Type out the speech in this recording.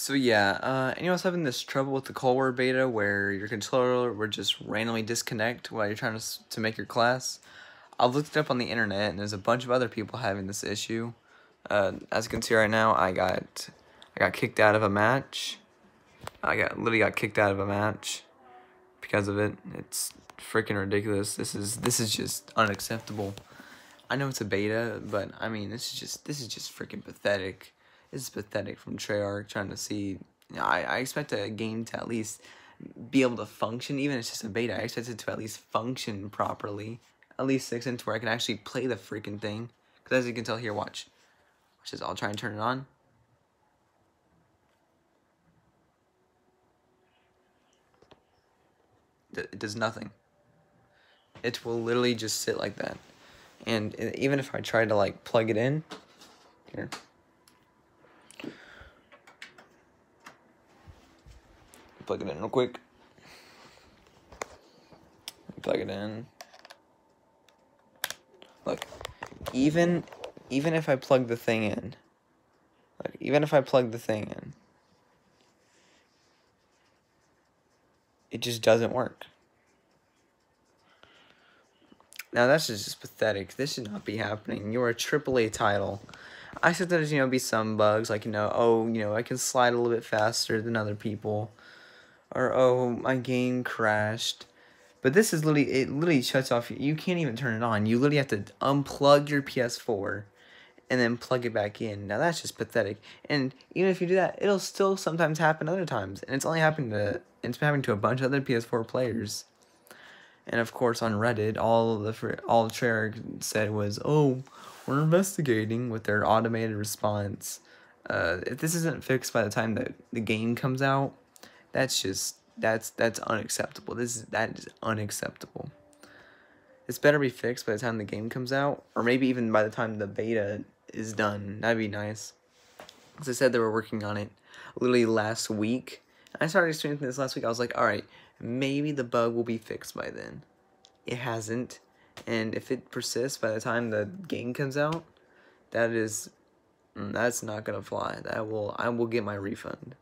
So yeah, uh, anyone's having this trouble with the Cold War beta where your controller would just randomly disconnect while you're trying to, to make your class? I've looked it up on the internet and there's a bunch of other people having this issue. Uh, as you can see right now, I got I got kicked out of a match. I got literally got kicked out of a match because of it. It's freaking ridiculous. This is this is just unacceptable. I know it's a beta, but I mean this is just this is just freaking pathetic. Is pathetic from Treyarch trying to see. I I expect a game to at least be able to function, even if it's just a beta. I expect it to at least function properly, at least six into where I can actually play the freaking thing. Because as you can tell here, watch, watch this. I'll try and turn it on. It does nothing. It will literally just sit like that. And even if I try to like plug it in, here. Plug it in real quick. Plug it in. Look, even even if I plug the thing in, like even if I plug the thing in, it just doesn't work. Now that's just pathetic. This should not be happening. You're a AAA title. I said there's you know be some bugs like you know oh you know I can slide a little bit faster than other people, or oh my game crashed, but this is literally it literally shuts off. You can't even turn it on. You literally have to unplug your PS4, and then plug it back in. Now that's just pathetic. And even if you do that, it'll still sometimes happen other times, and it's only happened to it's happening to a bunch of other PS4 players. And of course, on Reddit, all the all Treyarch said was, "Oh, we're investigating." With their automated response, uh, if this isn't fixed by the time that the game comes out, that's just that's that's unacceptable. This is that is unacceptable. It's better be fixed by the time the game comes out, or maybe even by the time the beta is done. That'd be nice. As I said, they were working on it literally last week. I started experiencing this last week. I was like, all right, maybe the bug will be fixed by then. It hasn't. And if it persists by the time the game comes out, that is, mm, that's not to fly. That will, I will get my refund.